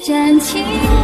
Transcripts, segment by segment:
真情。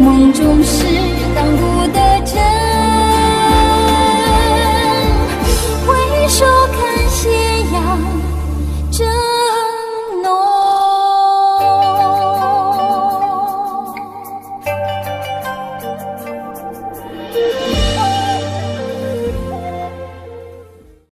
梦中事。